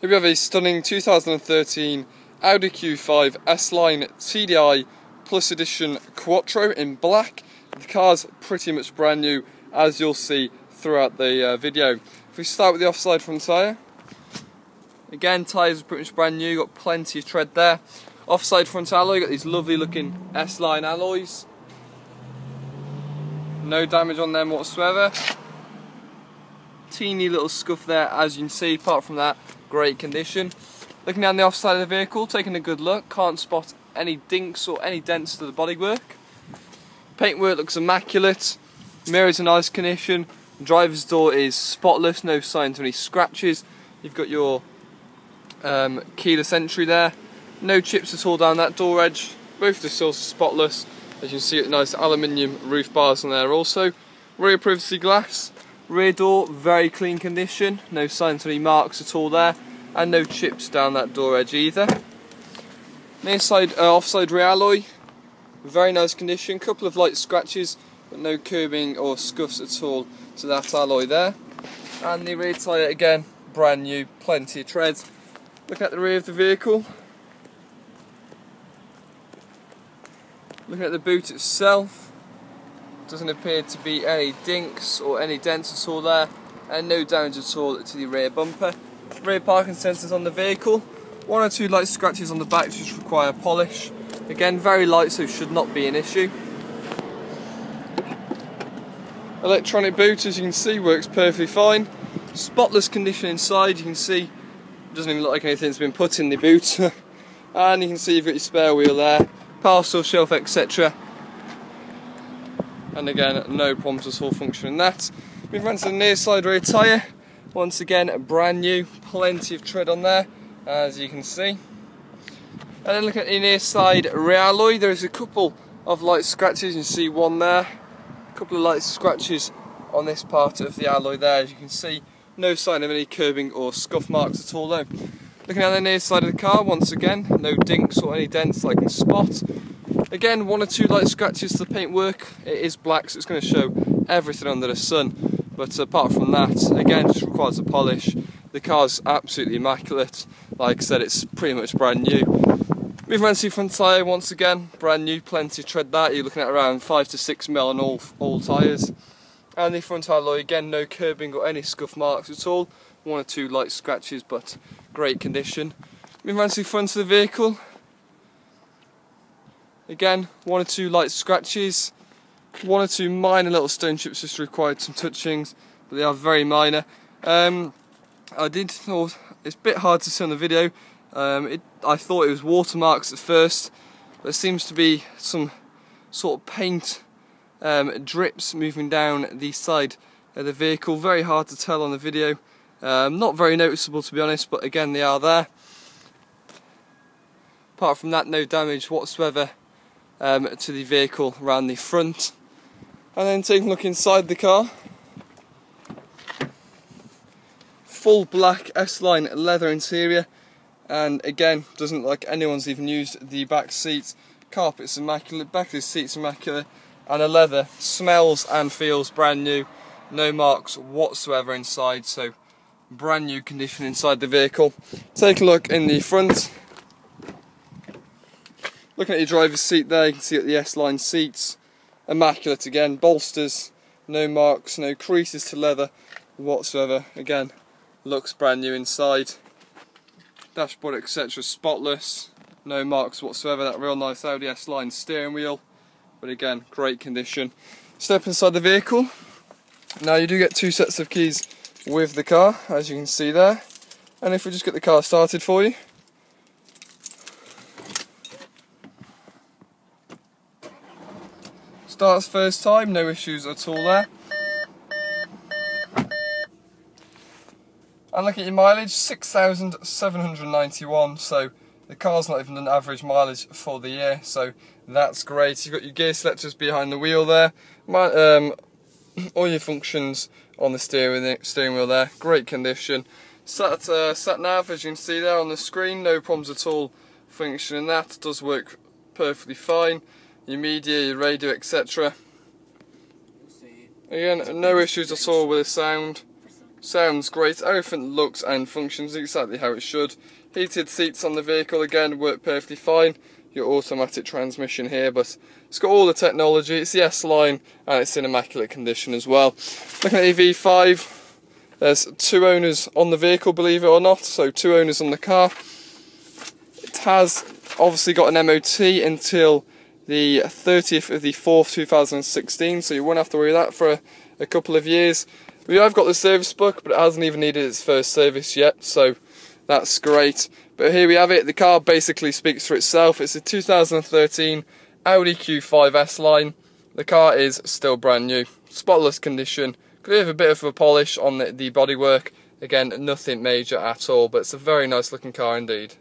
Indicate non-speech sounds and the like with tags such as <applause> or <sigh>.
Here we have a stunning 2013 Audi Q5 S-Line TDI Plus Edition Quattro in black. The car's pretty much brand new as you'll see throughout the uh, video. If we start with the offside front tyre, again tyres are pretty much brand new, got plenty of tread there. Offside front alloy, got these lovely looking S-Line alloys. No damage on them whatsoever. Teeny little scuff there as you can see, apart from that great condition. Looking down the offside of the vehicle, taking a good look, can't spot any dinks or any dents to the bodywork. Paintwork looks immaculate, mirrors in nice condition, driver's door is spotless, no signs of any scratches. You've got your um, keyless entry there, no chips at all down that door edge, both the sills are spotless, as you can see nice aluminium roof bars on there also. Rear privacy glass, Rear door, very clean condition, no signs of any marks at all there, and no chips down that door edge either. Near side, uh, offside rear alloy, very nice condition, couple of light scratches, but no curbing or scuffs at all to that alloy there. And the rear tyre again, brand new, plenty of tread. Look at the rear of the vehicle. Looking at the boot itself, doesn't appear to be any dinks or any dents at all there and no damage at all to the rear bumper. Rear parking sensors on the vehicle, one or two light scratches on the back which require polish. Again very light so should not be an issue. Electronic boot as you can see works perfectly fine. Spotless condition inside you can see doesn't even look like anything's been put in the boot <laughs> and you can see you've got your spare wheel there, parcel shelf etc and again no problems with full function in that. We've run to the near side rear tyre, once again brand new, plenty of tread on there as you can see. And then look at the near side rear alloy, there is a couple of light scratches, you see one there, a couple of light scratches on this part of the alloy there as you can see, no sign of any curbing or scuff marks at all though. Looking at the near side of the car, once again, no dinks or any dents I can spot. Again, one or two light scratches to the paintwork. It is black, so it's going to show everything under the sun. But apart from that, again, just requires a polish. The car's absolutely immaculate. Like I said, it's pretty much brand new. Moving around to the front tyre, once again, brand new, plenty tread that. You're looking at around 5 to 6 mil on all, all tyres. And the front alloy, again, no curbing or any scuff marks at all. One or two light scratches, but great condition. Moving around to the front of the vehicle, Again, one or two light scratches, one or two minor little stone chips just required some touchings, but they are very minor. Um, I did thought it's a bit hard to see on the video. Um, it, I thought it was watermarks at first, but there seems to be some sort of paint um, drips moving down the side of the vehicle. Very hard to tell on the video. Um, not very noticeable to be honest, but again they are there. Apart from that, no damage whatsoever um, to the vehicle around the front. And then taking a look inside the car. Full black S-Line leather interior and again doesn't look like anyone's even used the back seats. Carpet's immaculate, back of the seats immaculate and the leather smells and feels brand new. No marks whatsoever inside so brand new condition inside the vehicle. Take a look in the front Looking at your driver's seat there, you can see at the S-line seats, immaculate again, bolsters, no marks, no creases to leather whatsoever. Again, looks brand new inside. Dashboard etc. spotless, no marks whatsoever. That real nice Audi S-line steering wheel, but again, great condition. Step inside the vehicle. Now you do get two sets of keys with the car, as you can see there. And if we just get the car started for you. Starts first time, no issues at all there. And look at your mileage, 6,791, so the car's not even an average mileage for the year, so that's great. You've got your gear selectors behind the wheel there, um, <clears throat> all your functions on the steering, steering wheel there, great condition. Sat, uh, sat nav, as you can see there on the screen, no problems at all functioning that, does work perfectly fine your media, your radio, etc. Again, no issues at all with the sound. Sounds great, everything looks and functions exactly how it should. Heated seats on the vehicle again work perfectly fine. Your automatic transmission here, but it's got all the technology. It's the S line and it's in immaculate condition as well. Looking at the V5, there's two owners on the vehicle, believe it or not, so two owners on the car. It has obviously got an MOT until the 30th of the 4th 2016, so you won't have to worry that for a, a couple of years. We have got the service book, but it hasn't even needed its first service yet, so that's great. But here we have it, the car basically speaks for itself. It's a 2013 Audi Q5 S line. The car is still brand new, spotless condition. Could have a bit of a polish on the, the bodywork. Again, nothing major at all, but it's a very nice looking car indeed.